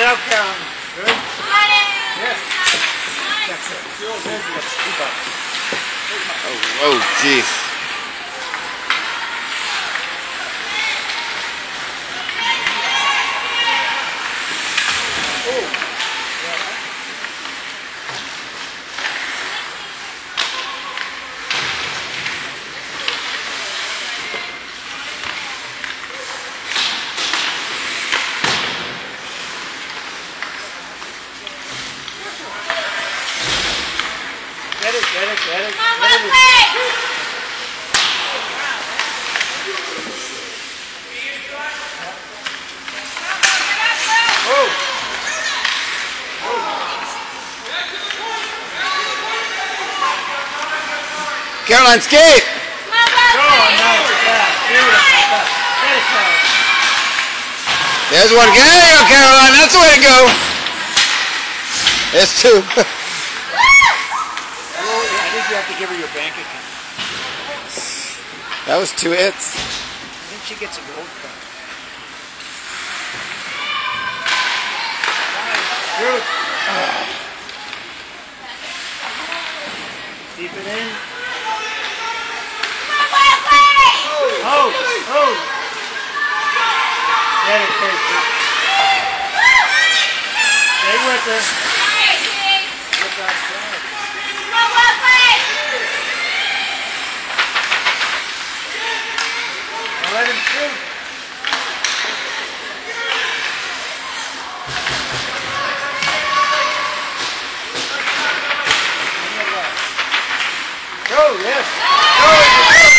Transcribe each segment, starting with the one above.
it up, Karen. Good? Yes. That's it. Yours, yours. Oh, oh, jeez. On, Go on, Wellesley! nice pass. Beautiful. Get it, Caroline. There's one. There you go, Caroline. That's the way to go. There's two. Oh, yeah, I think you have to give her your bank account. that was two hits. I think she gets a gold card. Nice. Good. Keep it in. Come on, Wellesley! Oh, oh. Get it, Casey. Stay with her. Go, yes. Go, uh,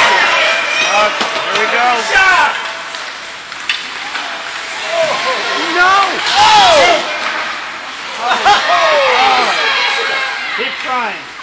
oh, oh, here we go. Shot! No! Oh! oh. Keep trying.